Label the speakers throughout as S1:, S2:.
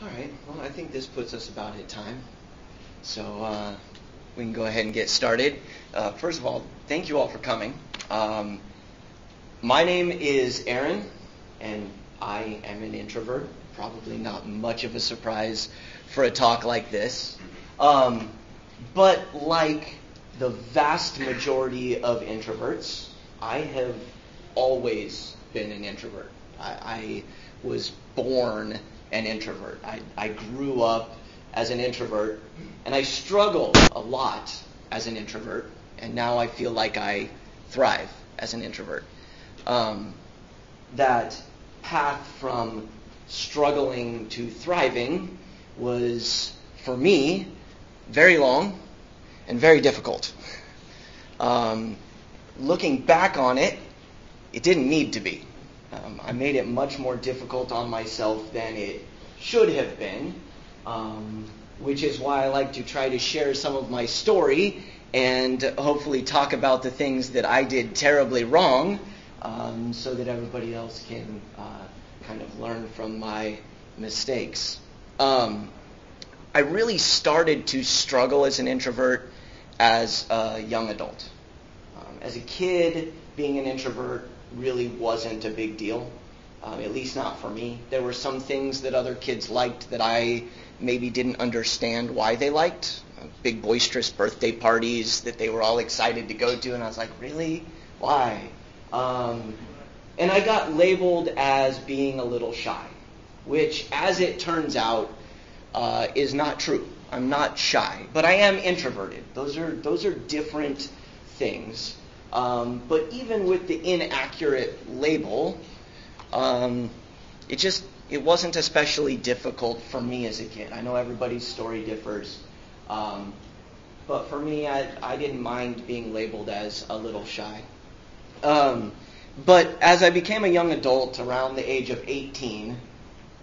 S1: All right. Well, I think this puts us about at time. So uh, we can go ahead and get started. Uh, first of all, thank you all for coming. Um, my name is Aaron, and I am an introvert. Probably not much of a surprise for a talk like this. Um, but like the vast majority of introverts, I have always been an introvert. I, I was born an introvert. I, I grew up as an introvert, and I struggled a lot as an introvert, and now I feel like I thrive as an introvert. Um, that path from struggling to thriving was, for me, very long and very difficult. Um, looking back on it, it didn't need to be. Um, I made it much more difficult on myself than it should have been, um, which is why I like to try to share some of my story and hopefully talk about the things that I did terribly wrong um, so that everybody else can uh, kind of learn from my mistakes. Um, I really started to struggle as an introvert as a young adult. Um, as a kid, being an introvert really wasn't a big deal, um, at least not for me. There were some things that other kids liked that I maybe didn't understand why they liked. Uh, big boisterous birthday parties that they were all excited to go to, and I was like, really? Why? Um, and I got labeled as being a little shy, which, as it turns out, uh, is not true. I'm not shy, but I am introverted. Those are those are different things. Um, but even with the inaccurate label, um, it just it wasn't especially difficult for me as a kid. I know everybody's story differs, um, but for me, I, I didn't mind being labeled as a little shy. Um, but as I became a young adult around the age of 18,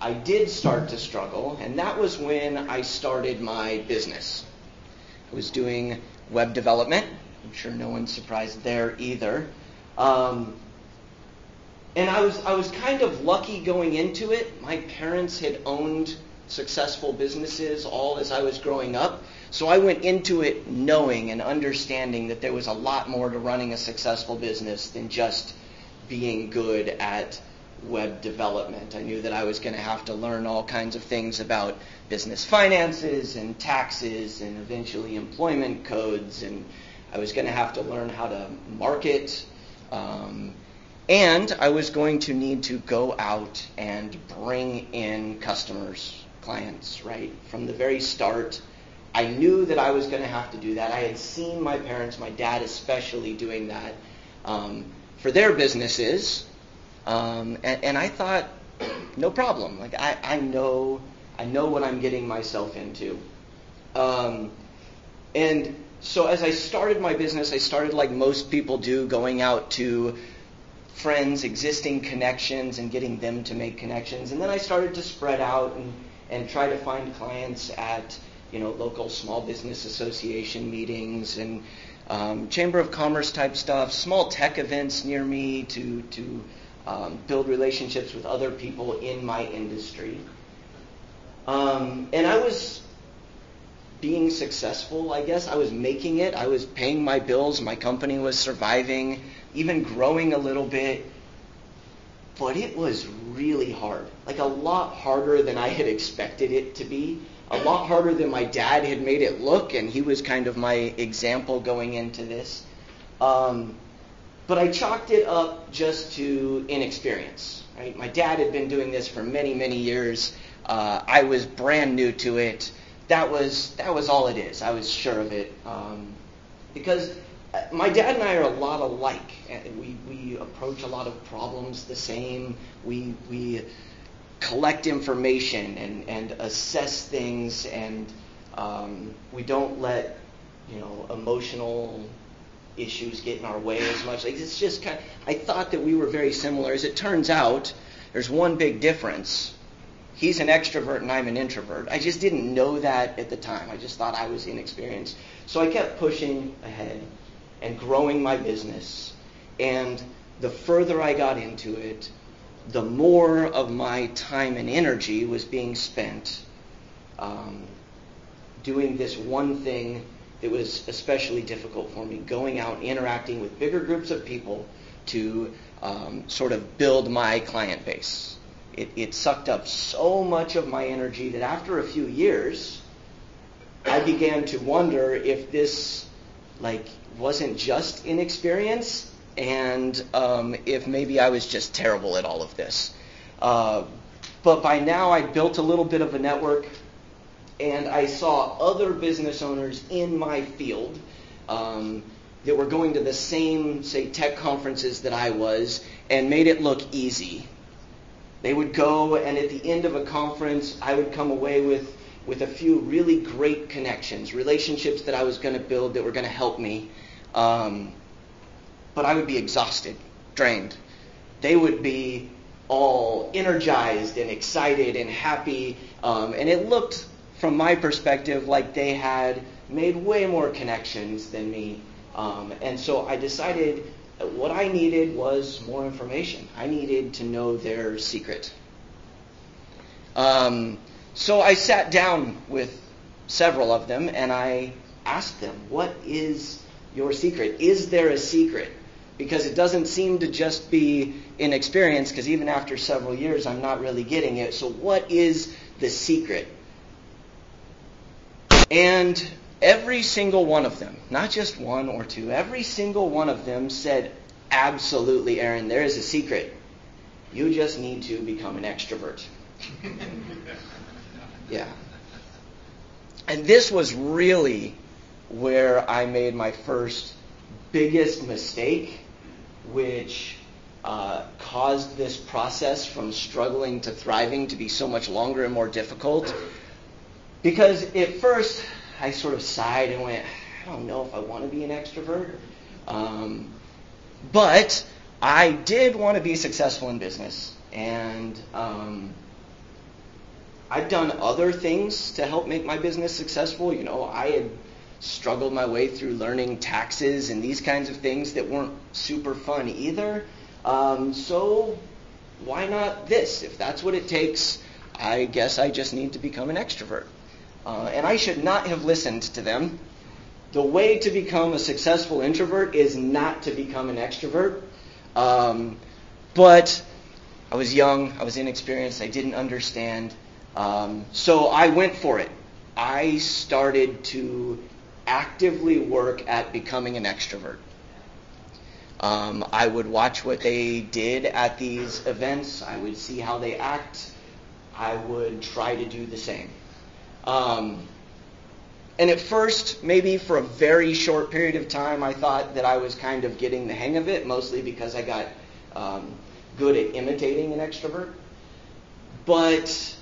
S1: I did start to struggle, and that was when I started my business. I was doing web development. I'm sure no one's surprised there either. Um, and I was I was kind of lucky going into it. My parents had owned successful businesses all as I was growing up. So I went into it knowing and understanding that there was a lot more to running a successful business than just being good at web development. I knew that I was going to have to learn all kinds of things about business finances and taxes and eventually employment codes and I was going to have to learn how to market um, and I was going to need to go out and bring in customers, clients, right? From the very start, I knew that I was going to have to do that. I had seen my parents, my dad especially, doing that um, for their businesses. Um, and, and, I thought, no problem. Like I, I know, I know what I'm getting myself into. Um, and so as I started my business, I started like most people do, going out to friends, existing connections, and getting them to make connections. And then I started to spread out and, and try to find clients at you know local small business association meetings and um, chamber of commerce type stuff, small tech events near me to to um, build relationships with other people in my industry. Um, and I was being successful, I guess. I was making it. I was paying my bills. My company was surviving even growing a little bit. But it was really hard, like a lot harder than I had expected it to be, a lot harder than my dad had made it look, and he was kind of my example going into this. Um, but I chalked it up just to inexperience. Right? My dad had been doing this for many, many years. Uh, I was brand new to it. That was that was all it is. I was sure of it um, because my dad and I are a lot alike. We, we approach a lot of problems the same. We, we collect information and, and assess things, and um, we don't let you know emotional issues get in our way as much. Like it's just kind. Of, I thought that we were very similar. As it turns out, there's one big difference. He's an extrovert and I'm an introvert. I just didn't know that at the time. I just thought I was inexperienced. So I kept pushing ahead and growing my business. And the further I got into it, the more of my time and energy was being spent um, doing this one thing that was especially difficult for me, going out, and interacting with bigger groups of people to um, sort of build my client base. It, it sucked up so much of my energy that after a few years, I began to wonder if this like wasn't just inexperience and um, if maybe I was just terrible at all of this. Uh, but by now, I built a little bit of a network, and I saw other business owners in my field um, that were going to the same, say, tech conferences that I was, and made it look easy. They would go, and at the end of a conference, I would come away with with a few really great connections, relationships that I was going to build that were going to help me. Um, but I would be exhausted, drained. They would be all energized and excited and happy. Um, and it looked, from my perspective, like they had made way more connections than me. Um, and so I decided what I needed was more information. I needed to know their secret. Um, so I sat down with several of them and I asked them, What is your secret? Is there a secret? because it doesn't seem to just be inexperience, because even after several years, I'm not really getting it. So, what is the secret? And every single one of them, not just one or two, every single one of them said, Absolutely, Aaron, there is a secret. You just need to become an extrovert. yeah. And this was really where I made my first biggest mistake which uh, caused this process from struggling to thriving to be so much longer and more difficult. Because at first, I sort of sighed and went, I don't know if I want to be an extrovert. Um, but I did want to be successful in business. And um, I've done other things to help make my business successful. You know, I had struggled my way through learning taxes and these kinds of things that weren't super fun either. Um, so why not this? If that's what it takes, I guess I just need to become an extrovert. Uh, and I should not have listened to them. The way to become a successful introvert is not to become an extrovert. Um, but I was young, I was inexperienced, I didn't understand. Um, so I went for it. I started to actively work at becoming an extrovert. Um, I would watch what they did at these events. I would see how they act. I would try to do the same. Um, and at first, maybe for a very short period of time, I thought that I was kind of getting the hang of it, mostly because I got um, good at imitating an extrovert. But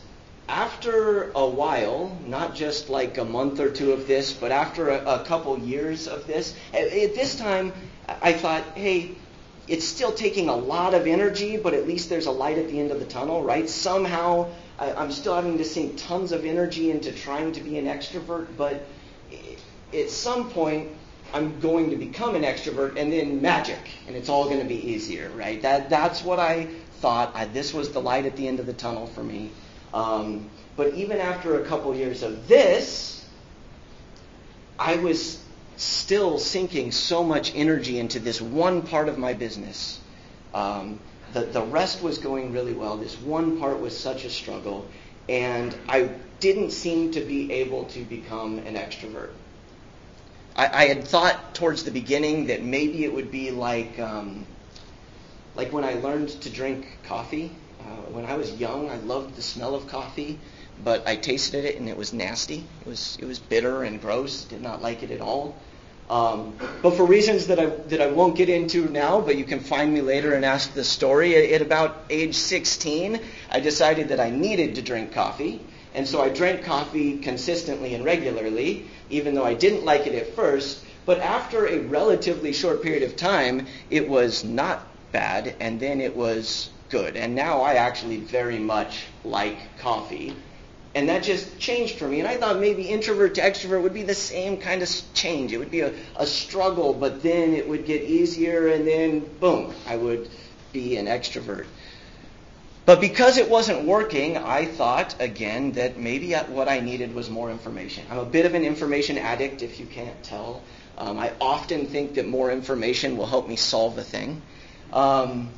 S1: after a while, not just like a month or two of this, but after a, a couple years of this, at, at, this time, I thought, hey, it's still taking a lot of energy, but at least there's a light at the end of the tunnel, right? Somehow, I'm still having to sink tons of energy into trying to be an extrovert, but at some point, I'm going to become an extrovert, and then magic, and it's all going to be easier, right? That that's what I thought. I, this was the light at the end of the tunnel for me. Um, but even after a couple years of this, I was still sinking so much energy into this one part of my business. Um, the, the rest was going really well. This one part was such a struggle. And I didn't seem to be able to become an extrovert. I, I had thought towards the beginning that maybe it would be like, um, like when I learned to drink coffee. Uh, when I was young, I loved the smell of coffee, but I tasted it and it was nasty. It was it was bitter and gross. Did not like it at all. Um, but for reasons that I that I won't get into now, but you can find me later and ask the story. At, at about age 16, I decided that I needed to drink coffee, and so I drank coffee consistently and regularly, even though I didn't like it at first. But after a relatively short period of time, it was not bad, and then it was good. And now I actually very much like coffee. And that just changed for me. And I thought maybe introvert to extrovert would be the same kind of change. It would be a, a struggle, but then it would get easier, and then boom, I would be an extrovert. But because it wasn't working, I thought again that maybe what I needed was more information. I'm a bit of an information addict, if you can't tell. Um, I often think that more information will help me solve a thing. Um,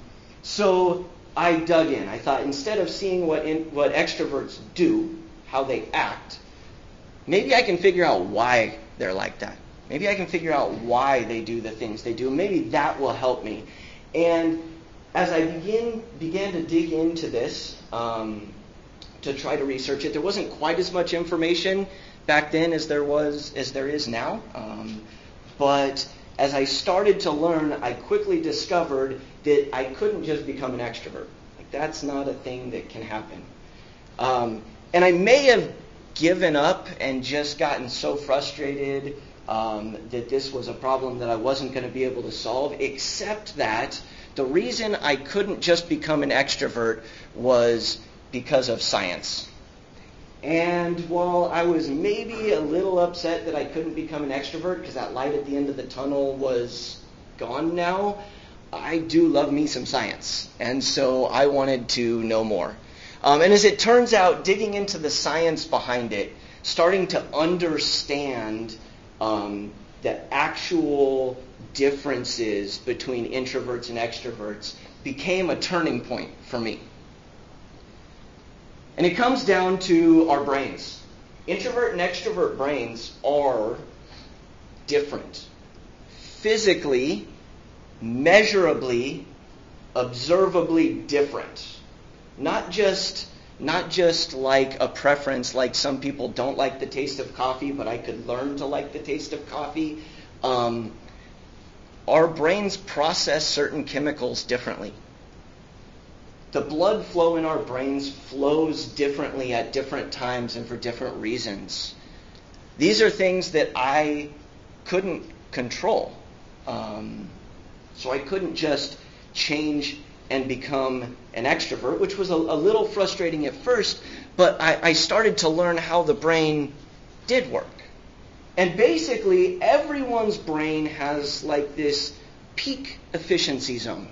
S1: so I dug in. I thought instead of seeing what in, what extroverts do, how they act, maybe I can figure out why they're like that. Maybe I can figure out why they do the things they do. Maybe that will help me. And as I begin, began to dig into this, um, to try to research it, there wasn't quite as much information back then as there was as there is now. Um, but as I started to learn, I quickly discovered that I couldn't just become an extrovert. Like that's not a thing that can happen. Um, and I may have given up and just gotten so frustrated um, that this was a problem that I wasn't going to be able to solve, except that the reason I couldn't just become an extrovert was because of science. And while I was maybe a little upset that I couldn't become an extrovert because that light at the end of the tunnel was gone now, I do love me some science. And so I wanted to know more. Um, and as it turns out, digging into the science behind it, starting to understand um, the actual differences between introverts and extroverts became a turning point for me. And it comes down to our brains. Introvert and extrovert brains are different. Physically, measurably, observably different. Not just not just like a preference like some people don't like the taste of coffee, but I could learn to like the taste of coffee. Um, our brains process certain chemicals differently. The blood flow in our brains flows differently at different times and for different reasons. These are things that I couldn't control. Um, so I couldn't just change and become an extrovert, which was a, a little frustrating at first, but I, I started to learn how the brain did work. And basically, everyone's brain has like this peak efficiency zone.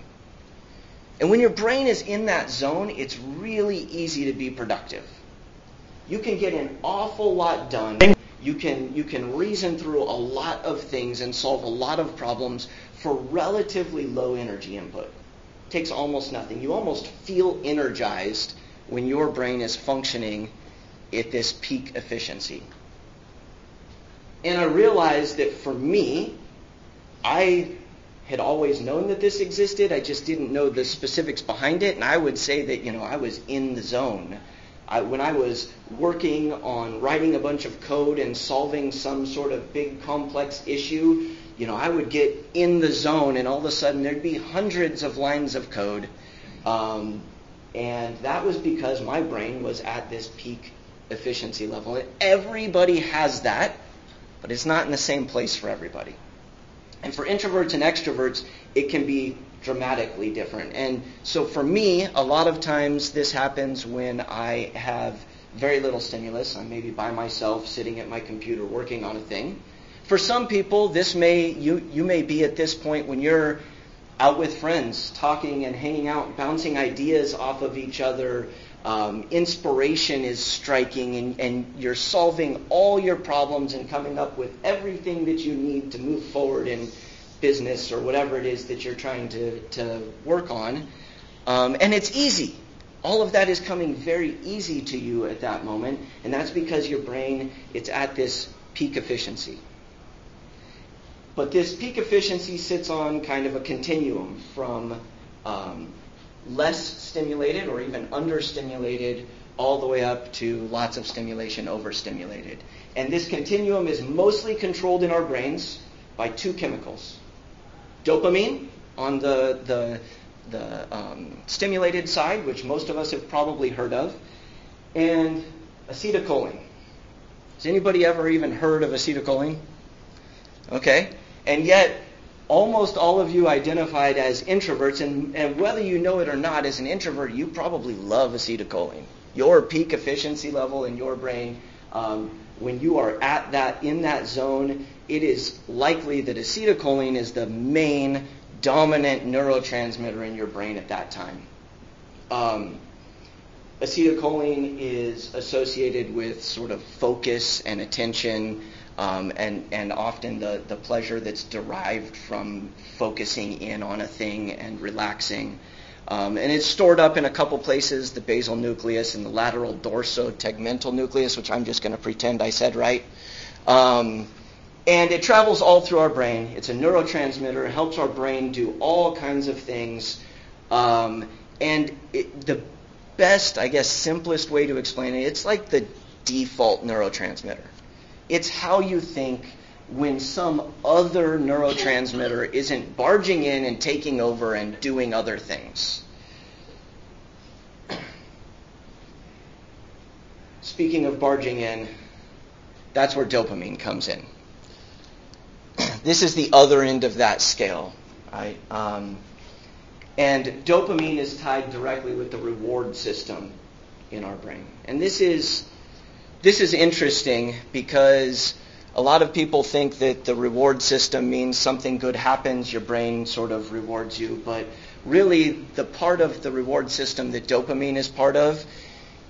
S1: And when your brain is in that zone, it's really easy to be productive. You can get an awful lot done. You can, you can reason through a lot of things and solve a lot of problems for relatively low energy input. Takes almost nothing. You almost feel energized when your brain is functioning at this peak efficiency. And I realized that for me, I had always known that this existed. I just didn't know the specifics behind it. And I would say that, you know, I was in the zone. I, when I was working on writing a bunch of code and solving some sort of big complex issue, you know, I would get in the zone and all of a sudden there'd be hundreds of lines of code. Um, and that was because my brain was at this peak efficiency level. And everybody has that but it's not in the same place for everybody. And for introverts and extroverts, it can be dramatically different. And so for me, a lot of times this happens when I have very little stimulus. I'm maybe by myself sitting at my computer working on a thing. For some people, this may you you may be at this point when you're out with friends, talking and hanging out, bouncing ideas off of each other, um, inspiration is striking and, and you're solving all your problems and coming up with everything that you need to move forward in business or whatever it is that you're trying to, to work on. Um, and it's easy. All of that is coming very easy to you at that moment, and that's because your brain it's at this peak efficiency. But this peak efficiency sits on kind of a continuum from um, less stimulated or even understimulated all the way up to lots of stimulation overstimulated. And this continuum is mostly controlled in our brains by two chemicals. Dopamine on the, the, the um, stimulated side, which most of us have probably heard of, and acetylcholine. Has anybody ever even heard of acetylcholine? Okay. And yet, almost all of you identified as introverts, and, and whether you know it or not, as an introvert, you probably love acetylcholine. Your peak efficiency level in your brain, um, when you are at that in that zone, it is likely that acetylcholine is the main dominant neurotransmitter in your brain at that time. Um, acetylcholine is associated with sort of focus and attention, um, and, and often the, the pleasure that's derived from focusing in on a thing and relaxing. Um, and it's stored up in a couple places, the basal nucleus and the lateral dorsotegmental nucleus, which I'm just going to pretend I said right. Um, and it travels all through our brain. It's a neurotransmitter. It helps our brain do all kinds of things. Um, and it, the best, I guess, simplest way to explain it, it's like the default neurotransmitter. It's how you think when some other neurotransmitter isn't barging in and taking over and doing other things. Speaking of barging in, that's where dopamine comes in. this is the other end of that scale. Right? Um, and dopamine is tied directly with the reward system in our brain. And this is this is interesting because a lot of people think that the reward system means something good happens, your brain sort of rewards you, but really the part of the reward system that dopamine is part of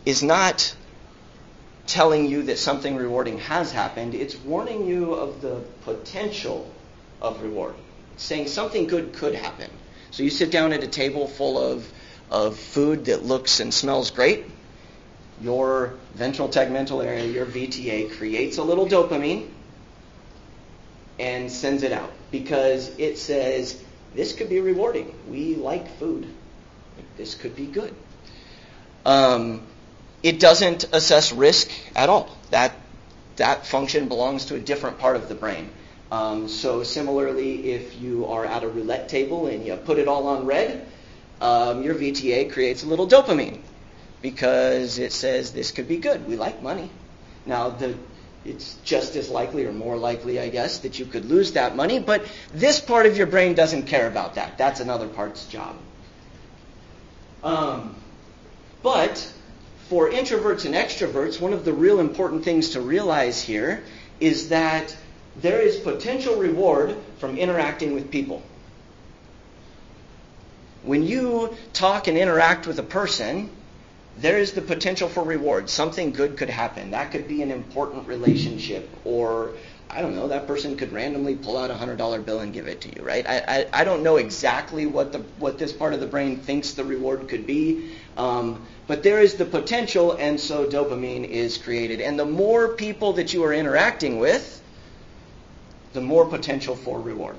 S1: is not telling you that something rewarding has happened, it's warning you of the potential of reward. It's saying something good could happen. So you sit down at a table full of, of food that looks and smells great. Your ventral tegmental area, your VTA, creates a little dopamine and sends it out because it says, this could be rewarding. We like food. This could be good. Um, it doesn't assess risk at all. That, that function belongs to a different part of the brain. Um, so similarly, if you are at a roulette table and you put it all on red, um, your VTA creates a little dopamine because it says this could be good. We like money. Now, the, it's just as likely or more likely, I guess, that you could lose that money, but this part of your brain doesn't care about that. That's another part's job. Um, but for introverts and extroverts, one of the real important things to realize here is that there is potential reward from interacting with people. When you talk and interact with a person, there is the potential for reward. Something good could happen. That could be an important relationship, or I don't know, that person could randomly pull out a hundred dollar bill and give it to you, right? I, I, I, don't know exactly what the what this part of the brain thinks the reward could be, um, but there is the potential, and so dopamine is created. And the more people that you are interacting with, the more potential for reward.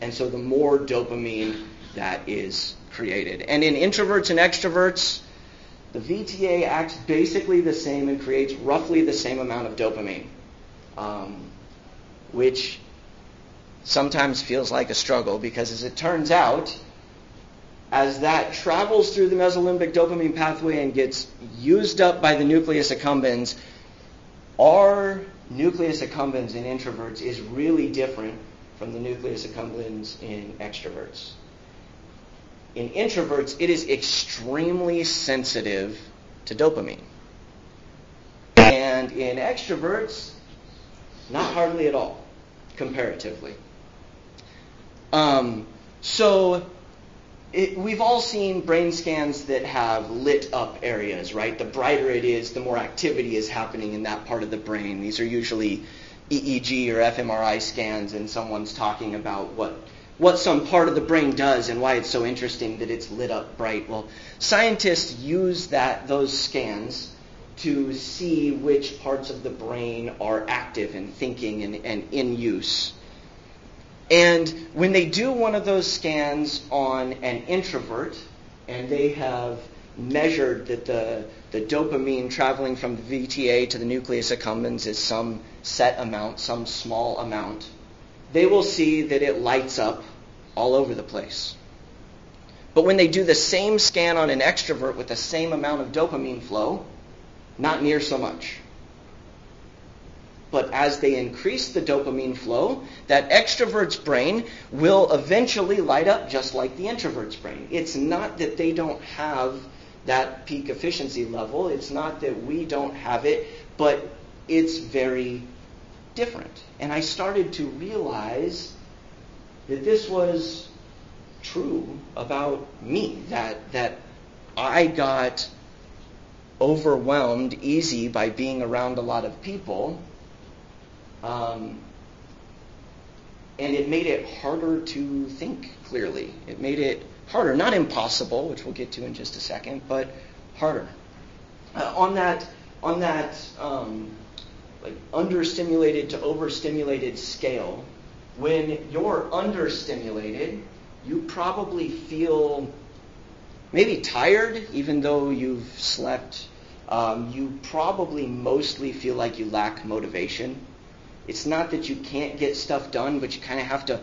S1: And so the more dopamine that is created. And in introverts and extroverts, the VTA acts basically the same and creates roughly the same amount of dopamine, um, which sometimes feels like a struggle because, as it turns out, as that travels through the mesolimbic dopamine pathway and gets used up by the nucleus accumbens, our nucleus accumbens in introverts is really different from the nucleus accumbens in extroverts. In introverts, it is extremely sensitive to dopamine. And in extroverts, not hardly at all, comparatively. Um, so it, we've all seen brain scans that have lit up areas, right? The brighter it is, the more activity is happening in that part of the brain. These are usually EEG or fMRI scans, and someone's talking about what what some part of the brain does and why it's so interesting that it's lit up bright. Well, scientists use that those scans to see which parts of the brain are active and thinking and, and in use. And when they do one of those scans on an introvert, and they have measured that the, the dopamine traveling from the VTA to the nucleus accumbens is some set amount, some small amount, they will see that it lights up all over the place. But when they do the same scan on an extrovert with the same amount of dopamine flow, not near so much. But as they increase the dopamine flow, that extrovert's brain will eventually light up just like the introvert's brain. It's not that they don't have that peak efficiency level. It's not that we don't have it, but it's very different. And I started to realize that this was true about me, that, that I got overwhelmed easy by being around a lot of people. Um, and it made it harder to think clearly. It made it harder, not impossible, which we'll get to in just a second, but harder. Uh, on that, on that um, like understimulated to overstimulated scale, when you're understimulated, you probably feel maybe tired, even though you've slept. Um, you probably mostly feel like you lack motivation. It's not that you can't get stuff done, but you kind of have to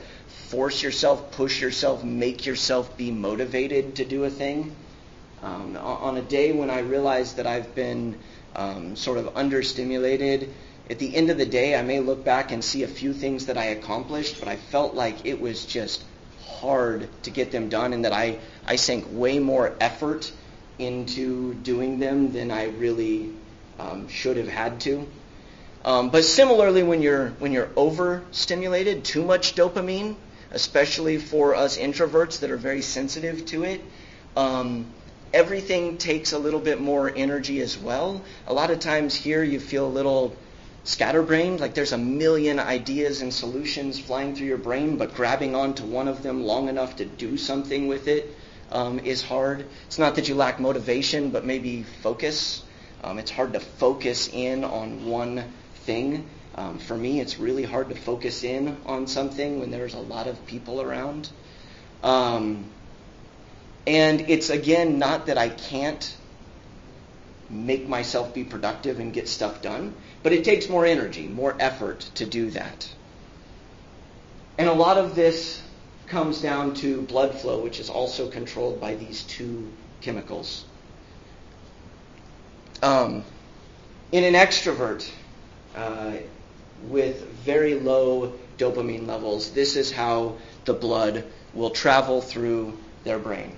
S1: force yourself, push yourself, make yourself be motivated to do a thing. Um, on a day when I realize that I've been um, sort of understimulated, at the end of the day, I may look back and see a few things that I accomplished, but I felt like it was just hard to get them done and that I, I sank way more effort into doing them than I really um, should have had to. Um, but similarly, when you're when you're overstimulated, too much dopamine, especially for us introverts that are very sensitive to it, um, everything takes a little bit more energy as well. A lot of times here you feel a little scatterbrained, like there's a million ideas and solutions flying through your brain, but grabbing onto one of them long enough to do something with it um, is hard. It's not that you lack motivation, but maybe focus. Um, it's hard to focus in on one thing. Um, for me, it's really hard to focus in on something when there's a lot of people around. Um, and it's again not that I can't make myself be productive and get stuff done, but it takes more energy, more effort to do that. And a lot of this comes down to blood flow, which is also controlled by these two chemicals. Um, in an extrovert uh, with very low dopamine levels, this is how the blood will travel through their brain.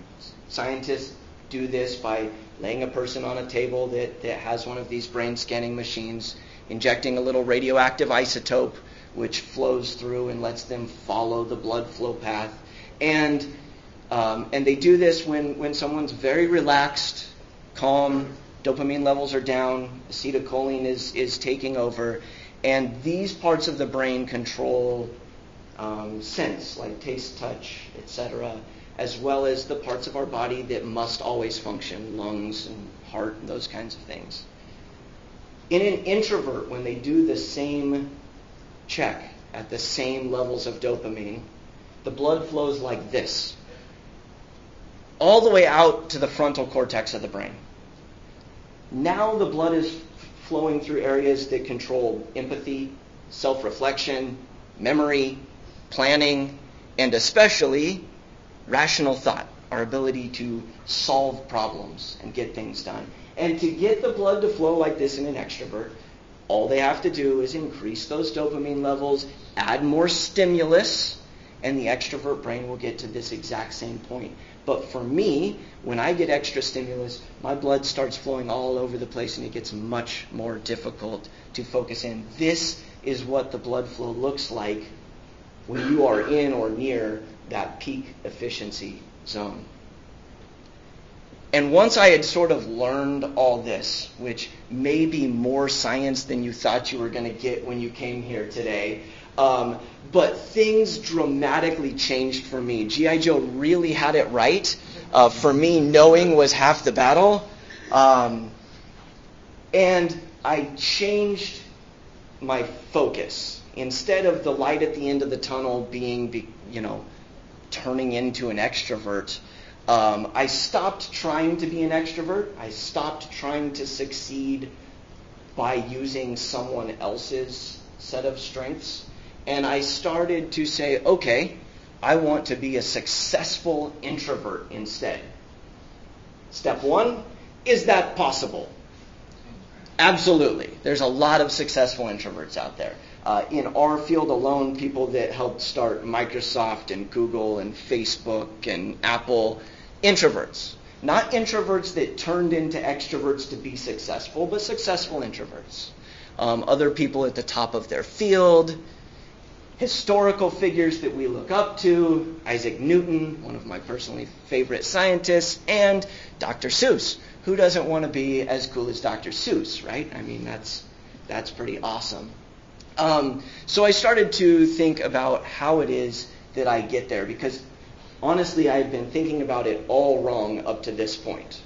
S1: Scientists do this by laying a person on a table that, that has one of these brain scanning machines, injecting a little radioactive isotope which flows through and lets them follow the blood flow path. And, um, and they do this when, when someone's very relaxed, calm, dopamine levels are down, acetylcholine is, is taking over, and these parts of the brain control um, sense, like taste, touch, etc., as well as the parts of our body that must always function, lungs and heart and those kinds of things. In an introvert, when they do the same check at the same levels of dopamine, the blood flows like this, all the way out to the frontal cortex of the brain. Now the blood is flowing through areas that control empathy, self reflection, memory, planning, and especially rational thought, our ability to solve problems and get things done. And to get the blood to flow like this in an extrovert, all they have to do is increase those dopamine levels, add more stimulus, and the extrovert brain will get to this exact same point. But for me, when I get extra stimulus, my blood starts flowing all over the place and it gets much more difficult to focus in. This is what the blood flow looks like when you are in or near that peak efficiency zone. And once I had sort of learned all this, which may be more science than you thought you were going to get when you came here today, um, but things dramatically changed for me. G.I. Joe really had it right. Uh, for me, knowing was half the battle. Um, and I changed my focus. Instead of the light at the end of the tunnel being, you know, turning into an extrovert, um, I stopped trying to be an extrovert. I stopped trying to succeed by using someone else's set of strengths. And I started to say, okay, I want to be a successful introvert instead. Step one, is that possible? Absolutely. There's a lot of successful introverts out there. Uh, in our field alone, people that helped start Microsoft and Google and Facebook and Apple, introverts. Not introverts that turned into extroverts to be successful, but successful introverts. Um, other people at the top of their field, historical figures that we look up to Isaac Newton, one of my personally favorite scientists, and Dr. Seuss. Who doesn't want to be as cool as Dr. Seuss, right? I mean, that's, that's pretty awesome. Um, so I started to think about how it is that I get there because honestly, I've been thinking about it all wrong up to this point.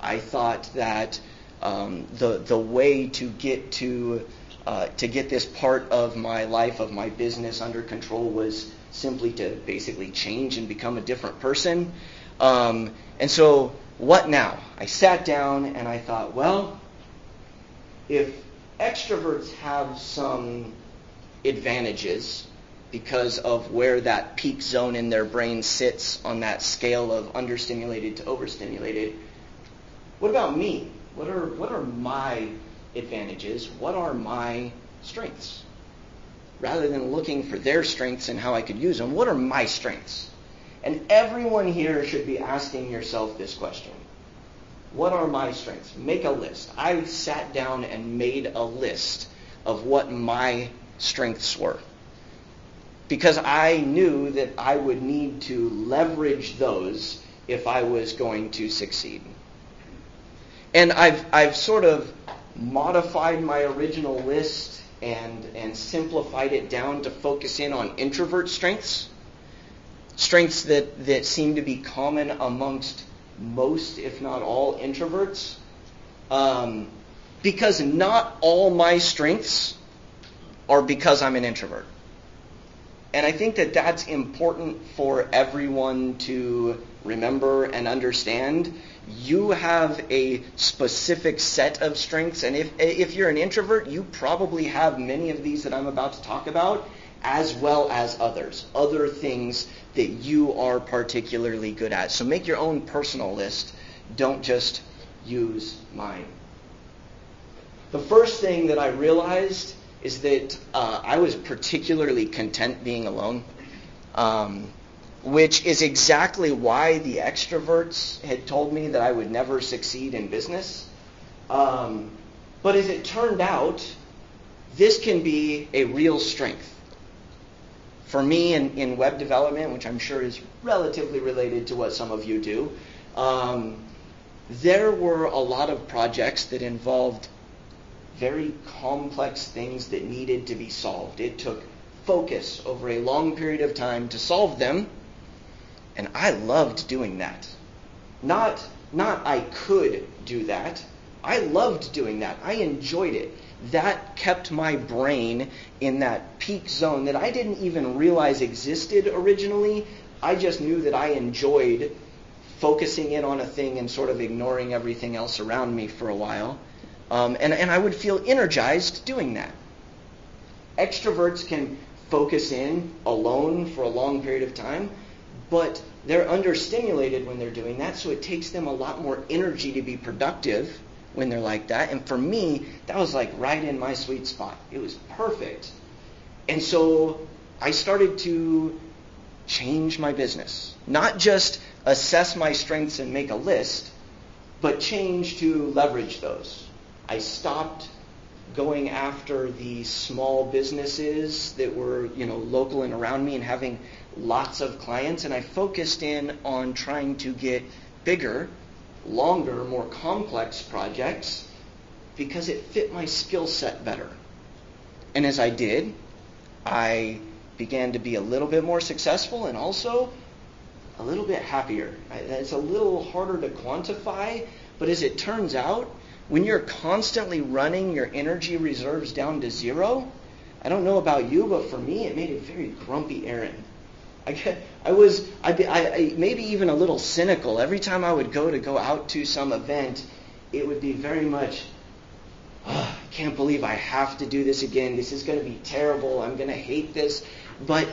S1: I thought that um, the the way to get to uh, to get this part of my life of my business under control was simply to basically change and become a different person. Um, and so, what now? I sat down and I thought, well, if extroverts have some advantages because of where that peak zone in their brain sits on that scale of understimulated to overstimulated. What about me? What are what are my advantages? What are my strengths? Rather than looking for their strengths and how I could use them, what are my strengths? And everyone here should be asking yourself this question. What are my strengths? Make a list. I sat down and made a list of what my strengths were because I knew that I would need to leverage those if I was going to succeed. And I've, I've sort of modified my original list and, and simplified it down to focus in on introvert strengths, strengths that, that seem to be common amongst most, if not all, introverts. Um, because not all my strengths are because I'm an introvert. And I think that that's important for everyone to remember and understand. You have a specific set of strengths, and if, if you're an introvert, you probably have many of these that I'm about to talk about, as well as others, other things that you are particularly good at. So make your own personal list. Don't just use mine. The first thing that I realized is that uh, I was particularly content being alone, um, which is exactly why the extroverts had told me that I would never succeed in business. Um, but as it turned out, this can be a real strength. For me in, in web development, which I'm sure is relatively related to what some of you do, um, there were a lot of projects that involved very complex things that needed to be solved. It took focus over a long period of time to solve them, and I loved doing that. Not, not I could do that. I loved doing that. I enjoyed it. That kept my brain in that peak zone that I didn't even realize existed originally. I just knew that I enjoyed focusing in on a thing and sort of ignoring everything else around me for a while. Um, and, and I would feel energized doing that. Extroverts can focus in alone for a long period of time, but they're understimulated when they're doing that, so it takes them a lot more energy to be productive when they're like that. And for me, that was like right in my sweet spot. It was perfect. And so I started to change my business. Not just assess my strengths and make a list, but change to leverage those. I stopped going after the small businesses that were, you know, local and around me and having lots of clients and I focused in on trying to get bigger, longer, more complex projects because it fit my skill set better. And as I did, I began to be a little bit more successful and also a little bit happier. It's a little harder to quantify, but as it turns out, when you're constantly running your energy reserves down to zero, I don't know about you, but for me, it made a very grumpy Aaron. I, get, I was I, I, maybe even a little cynical. Every time I would go to go out to some event, it would be very much, oh, I can't believe I have to do this again. This is going to be terrible. I'm going to hate this. But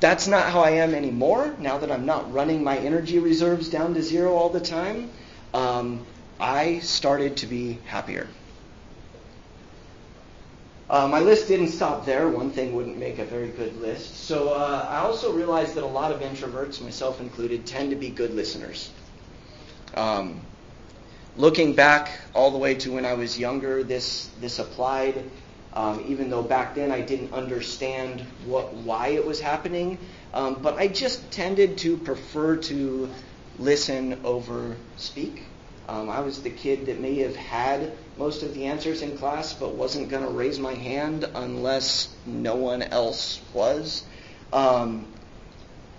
S1: that's not how I am anymore. Now that I'm not running my energy reserves down to zero all the time. Um, I started to be happier. Uh, my list didn't stop there. One thing wouldn't make a very good list. So uh, I also realized that a lot of introverts, myself included, tend to be good listeners. Um, looking back all the way to when I was younger, this this applied Um, even though back then I didn't understand what why it was happening, um, but I just tended to prefer to listen over speak. Um, I was the kid that may have had most of the answers in class, but wasn't going to raise my hand unless no one else was. Um,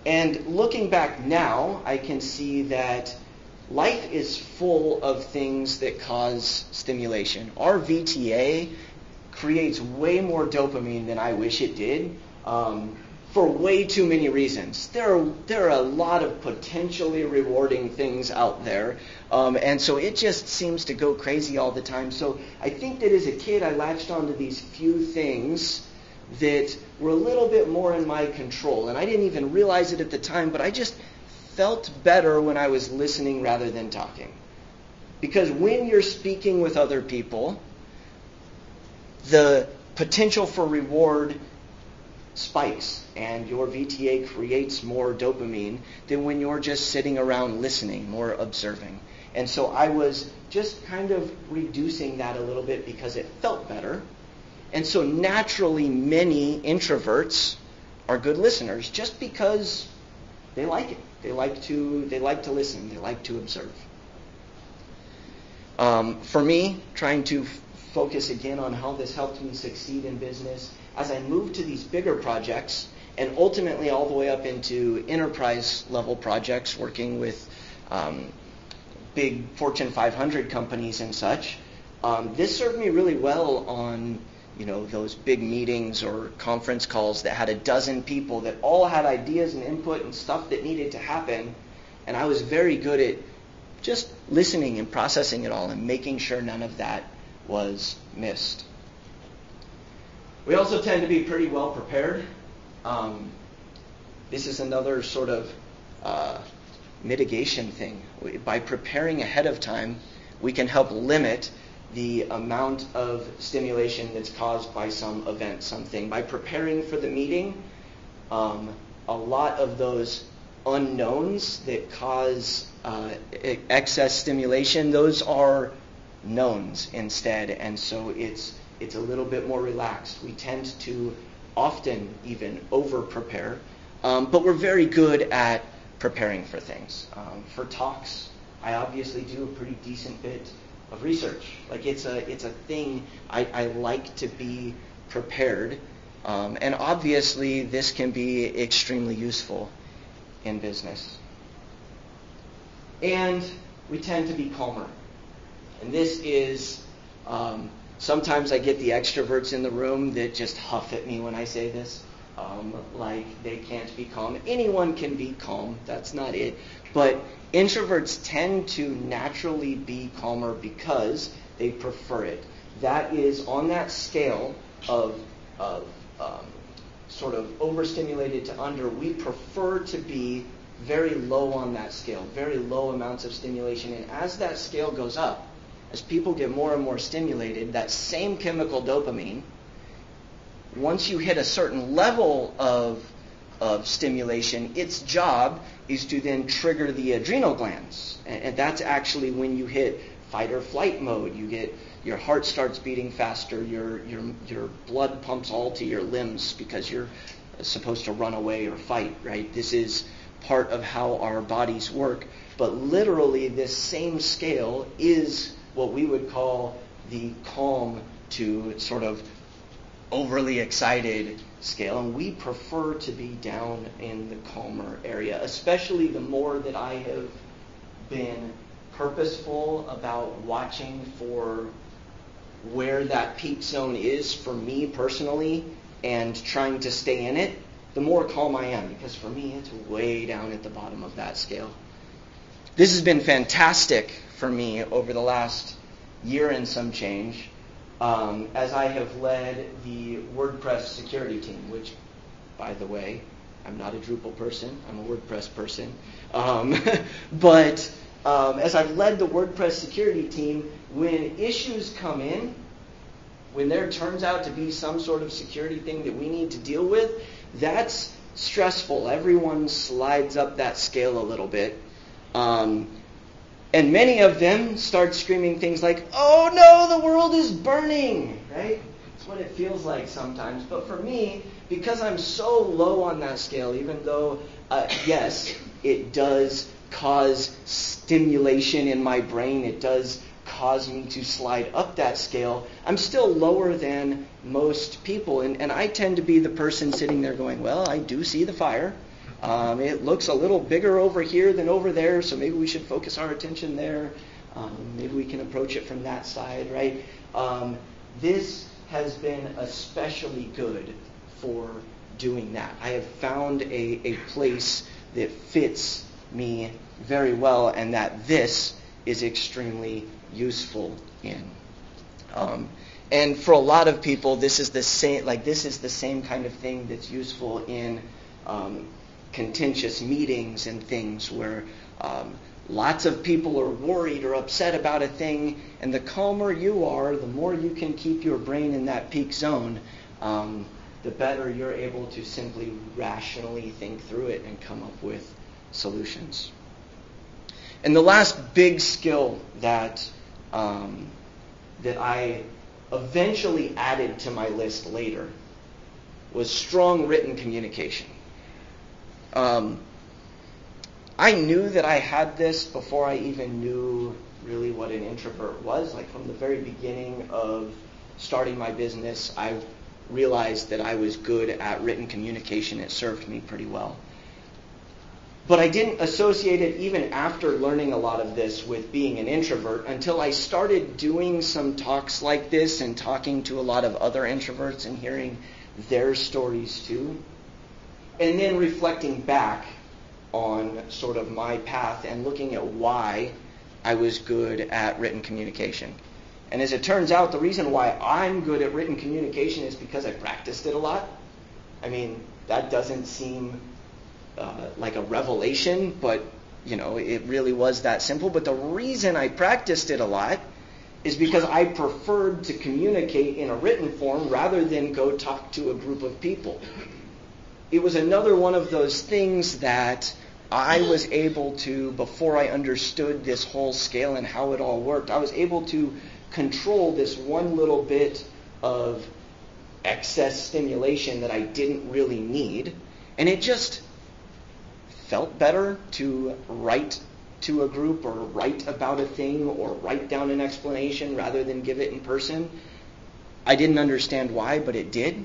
S1: and looking back now, I can see that life is full of things that cause stimulation. Our VTA creates way more dopamine than I wish it did. Um, for way too many reasons. There are, there are a lot of potentially rewarding things out there. Um, and so it just seems to go crazy all the time. So I think that as a kid, I latched onto these few things that were a little bit more in my control. And I didn't even realize it at the time, but I just felt better when I was listening rather than talking. Because when you're speaking with other people, the potential for reward spikes and your VTA creates more dopamine than when you're just sitting around listening, more observing. And so I was just kind of reducing that a little bit because it felt better. And so naturally, many introverts are good listeners just because they like it. They like to, they like to listen. They like to observe. Um, for me, trying to f- focus again on how this helped me succeed in business, as I moved to these bigger projects, and ultimately all the way up into enterprise level projects, working with um, big Fortune 500 companies and such. Um, this served me really well on you know those big meetings or conference calls that had a dozen people that all had ideas and input and stuff that needed to happen, and I was very good at just listening and processing it all and making sure none of that was missed. We also tend to be pretty well prepared. Um, this is another sort of uh, mitigation thing. By preparing ahead of time, we can help limit the amount of stimulation that's caused by some event, something. By preparing for the meeting, um, a lot of those unknowns that cause uh, excess stimulation, those are knowns instead, and so it's it's a little bit more relaxed. We tend to often even over prepare, um, but we're very good at preparing for things. Um, for talks, I obviously do a pretty decent bit of research. Like it's a it's a thing I, I like to be prepared, um, and obviously this can be extremely useful in business. And we tend to be calmer, and this is um, Sometimes I get the extroverts in the room that just huff at me when I say this. Um, like they can't be calm. Anyone can be calm. That's not it. But introverts tend to naturally be calmer because they prefer it. That is on that scale of, of um, sort of overstimulated to under. We prefer to be very low on that scale, very low amounts of stimulation. And as that scale goes up, as people get more and more stimulated, that same chemical dopamine, once you hit a certain level of, of stimulation, its job is to then trigger the adrenal glands. And, and that's actually when you hit fight or flight mode. You get your heart starts beating faster, your, your, your blood pumps all to your limbs because you're supposed to run away or fight, right? This is part of how our bodies work. But literally, this same scale is what we would call the calm to sort of overly excited scale. And we prefer to be down in the calmer area, especially the more that I have been purposeful about watching for where that peak zone is for me personally and trying to stay in it, the more calm I am because for me it's way down at the bottom of that scale. This has been fantastic for me over the last year and some change um, as I have led the WordPress security team, which, by the way, I'm not a Drupal person, I'm a WordPress person. Um, but um, as I've led the WordPress security team, when issues come in, when there turns out to be some sort of security thing that we need to deal with, that's stressful. Everyone slides up that scale a little bit. Um, and many of them start screaming things like, oh no, the world is burning, right? That's what it feels like sometimes. But for me, because I'm so low on that scale, even though, uh, yes, it does cause stimulation in my brain, it does cause me to slide up that scale, I'm still lower than most people. And, and I tend to be the person sitting there going, well, I do see the fire. Um, it looks a little bigger over here than over there, so maybe we should focus our attention there. Um, maybe we can approach it from that side, right? Um, this has been especially good for doing that. I have found a, a place that fits me very well, and that this is extremely useful in. Um, and for a lot of people, this is the same. Like this is the same kind of thing that's useful in um, contentious meetings and things where um, lots of people are worried or upset about a thing, and the calmer you are, the more you can keep your brain in that peak zone. Um, the better you're able to simply rationally think through it and come up with solutions. And the last big skill that um, that I eventually added to my list later was strong written communication. Um, I knew that I had this before I even knew really what an introvert was. Like from the very beginning of starting my business, I realized that I was good at written communication. It served me pretty well. But I didn't associate it even after learning a lot of this with being an introvert until I started doing some talks like this and talking to a lot of other introverts and hearing their stories too. And then reflecting back on sort of my path and looking at why I was good at written communication. And as it turns out, the reason why I'm good at written communication is because I practiced it a lot. I mean, that doesn't seem uh, like a revelation, but you know, it really was that simple. But the reason I practiced it a lot is because I preferred to communicate in a written form rather than go talk to a group of people. It was another one of those things that I was able to, before I understood this whole scale and how it all worked, I was able to control this one little bit of excess stimulation that I didn't really need. And it just felt better to write to a group or write about a thing or write down an explanation rather than give it in person. I didn't understand why, but it did.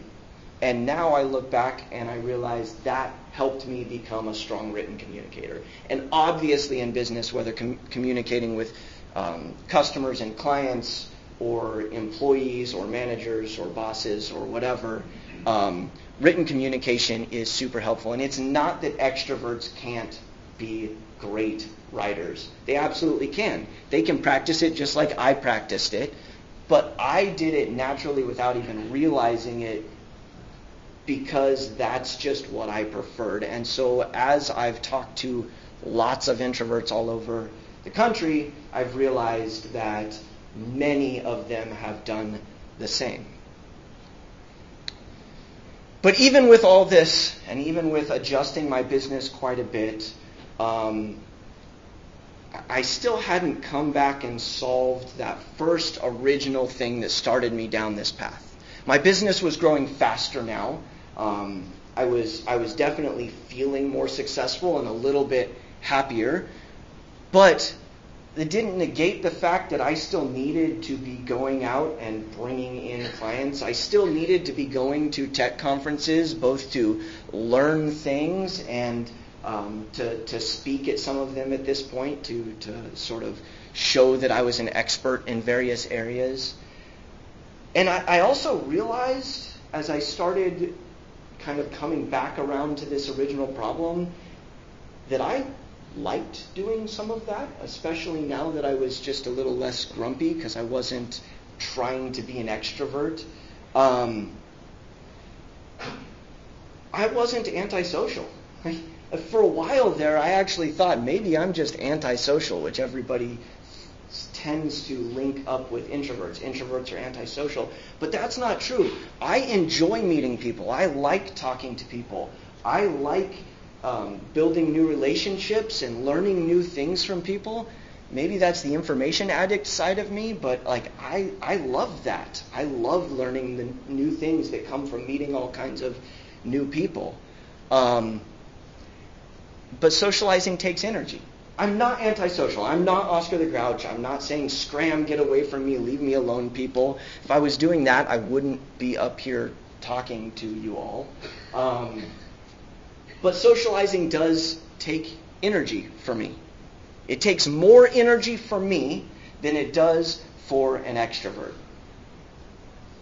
S1: And now I look back and I realize that helped me become a strong written communicator. And obviously, in business, whether com- communicating with um, customers and clients, or employees, or managers, or bosses, or whatever, um, written communication is super helpful. And it's not that extroverts can't be great writers. They absolutely can. They can practice it just like I practiced it. But I did it naturally without even realizing it because that's just what I preferred. And so as I've talked to lots of introverts all over the country, I've realized that many of them have done the same. But even with all this, and even with adjusting my business quite a bit, um, I still hadn't come back and solved that first original thing that started me down this path. My business was growing faster now. Um, I was I was definitely feeling more successful and a little bit happier, but it didn't negate the fact that I still needed to be going out and bringing in clients. I still needed to be going to tech conferences, both to learn things and um, to, to speak at some of them at this point, to, to sort of show that I was an expert in various areas. And I, I also realized as I started kind of coming back around to this original problem that I liked doing some of that, especially now that I was just a little less grumpy because I wasn't trying to be an extrovert. Um, I wasn't antisocial. For a while there, I actually thought maybe I'm just antisocial, which everybody tends to link up with introverts. Introverts are antisocial. But that's not true. I enjoy meeting people. I like talking to people. I like um, building new relationships and learning new things from people. maybe that's the information addict side of me, but like I, I love that. I love learning the new things that come from meeting all kinds of new people. Um, but socializing takes energy. I'm not antisocial. I'm not Oscar the Grouch. I'm not saying scram, get away from me, leave me alone, people. If I was doing that, I wouldn't be up here talking to you all. Um, but socializing does take energy for me. It takes more energy for me than it does for an extrovert.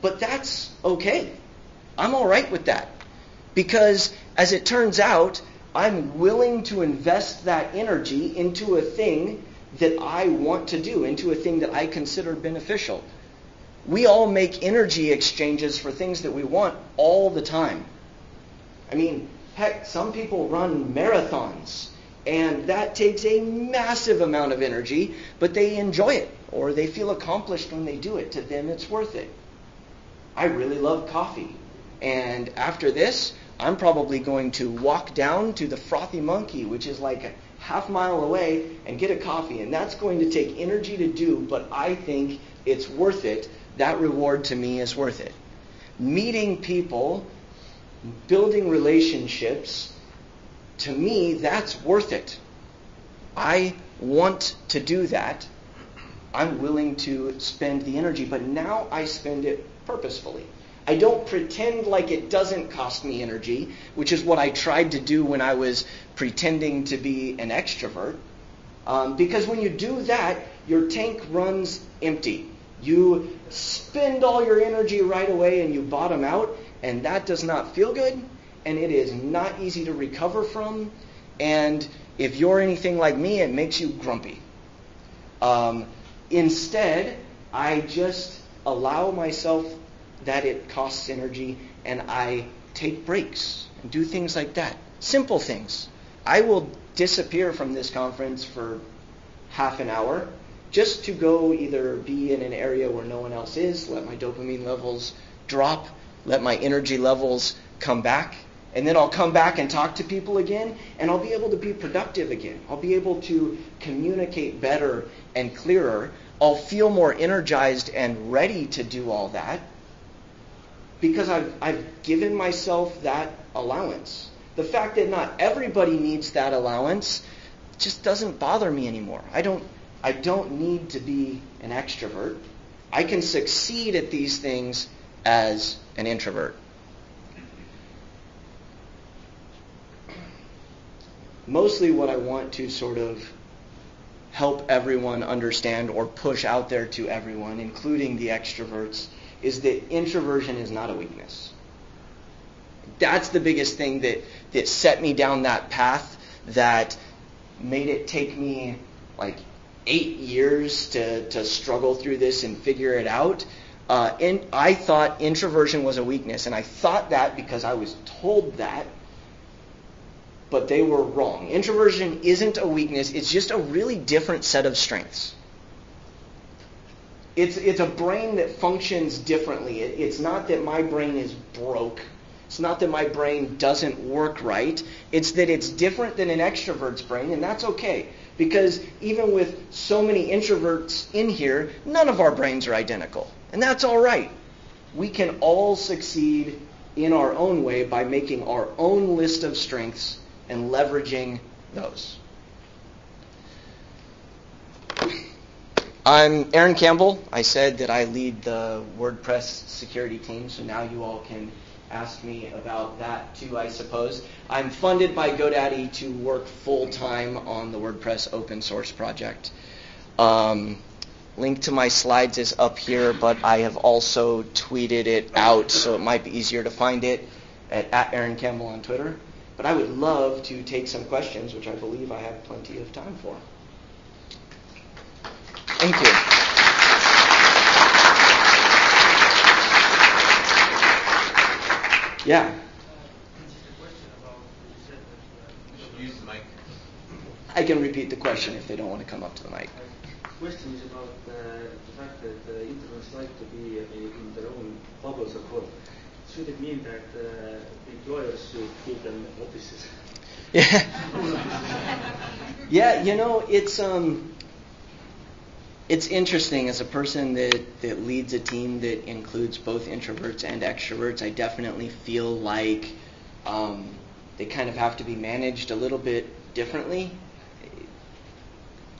S1: But that's okay. I'm all right with that. Because as it turns out, I'm willing to invest that energy into a thing that I want to do, into a thing that I consider beneficial. We all make energy exchanges for things that we want all the time. I mean, heck, some people run marathons and that takes a massive amount of energy, but they enjoy it or they feel accomplished when they do it. To them, it's worth it. I really love coffee. And after this, I'm probably going to walk down to the Frothy Monkey, which is like a half mile away, and get a coffee. And that's going to take energy to do, but I think it's worth it. That reward to me is worth it. Meeting people, building relationships, to me, that's worth it. I want to do that. I'm willing to spend the energy, but now I spend it purposefully. I don't pretend like it doesn't cost me energy, which is what I tried to do when I was pretending to be an extrovert. Um, because when you do that, your tank runs empty. You spend all your energy right away and you bottom out, and that does not feel good and it is not easy to recover from. And if you're anything like me, it makes you grumpy. Um, instead, I just allow myself that it costs energy and I take breaks and do things like that. Simple things. I will disappear from this conference for half an hour just to go either be in an area where no one else is, let my dopamine levels drop, let my energy levels come back, and then I'll come back and talk to people again, and I'll be able to be productive again. I'll be able to communicate better and clearer. I'll feel more energized and ready to do all that because I've, I've given myself that allowance. The fact that not everybody needs that allowance just doesn't bother me anymore. I don't, I don't need to be an extrovert. I can succeed at these things as an introvert. mostly what I want to sort of help everyone understand or push out there to everyone, including the extroverts, is that introversion is not a weakness. That's the biggest thing that, that set me down that path that made it take me like eight years to, to struggle through this and figure it out. Uh, and I thought introversion was a weakness, and I thought that because I was told that but they were wrong. Introversion isn't a weakness, it's just a really different set of strengths. It's, it's a brain that functions differently. It, it's not that my brain is broke. It's not that my brain doesn't work right. It's that it's different than an extrovert's brain, and that's okay. Because even with so many introverts in here, none of our brains are identical. And that's all right. We can all succeed in our own way by making our own list of strengths and leveraging those. I'm Aaron Campbell. I said that I lead the WordPress security team, so now you all can ask me about that too, I suppose. I'm funded by GoDaddy to work full time on the WordPress open source project. Um, link to my slides is up here, but I have also tweeted it out, so it might be easier to find it at, at Aaron Campbell on Twitter. But I would love to take some questions, which I believe I have plenty of time for. Thank you. Yeah.
S2: Use the mic.
S1: I can repeat the question if they don't want to come up to the mic.
S3: question is about uh, the fact that uh, introverts like to be uh, in their own bubbles of work should it mean that uh, employers should give them offices?
S1: Yeah. yeah, you know, it's um, it's interesting as a person that, that leads a team that includes both introverts and extroverts. I definitely feel like um, they kind of have to be managed a little bit differently.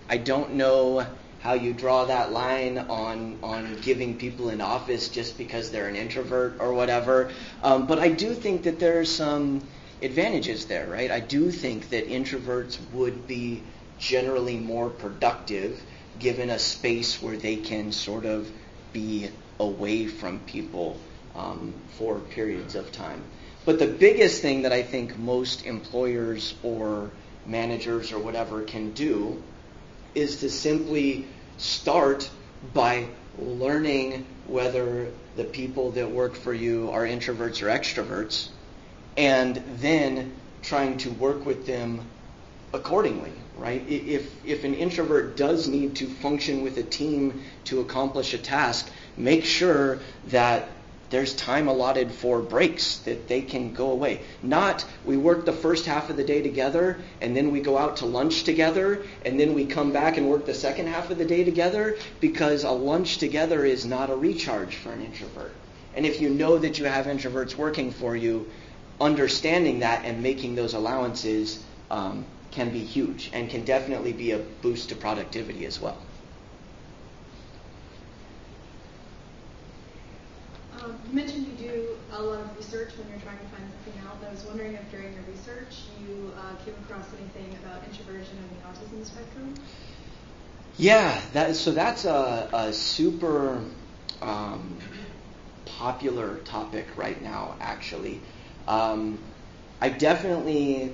S1: I don't know how you draw that line on on giving people an office just because they're an introvert or whatever. Um, but I do think that there are some advantages there, right? I do think that introverts would be generally more productive given a space where they can sort of be away from people um, for periods of time. But the biggest thing that I think most employers or managers or whatever can do is to simply start by learning whether the people that work for you are introverts or extroverts, and then trying to work with them accordingly, right? If, if an introvert does need to function with a team to accomplish a task, make sure that there's time allotted for breaks that they can go away. Not we work the first half of the day together and then we go out to lunch together and then we come back and work the second half of the day together because a lunch together is not a recharge for an introvert. And if you know that you have introverts working for you, understanding that and making those allowances um, can be huge and can definitely be a boost to productivity as well.
S4: Um, you mentioned you do a lot of research when you're trying to find something out. I was wondering if during your research you uh, came across anything about introversion and the autism spectrum.
S1: Yeah, that, so that's a, a super um, popular topic right now, actually. Um, I definitely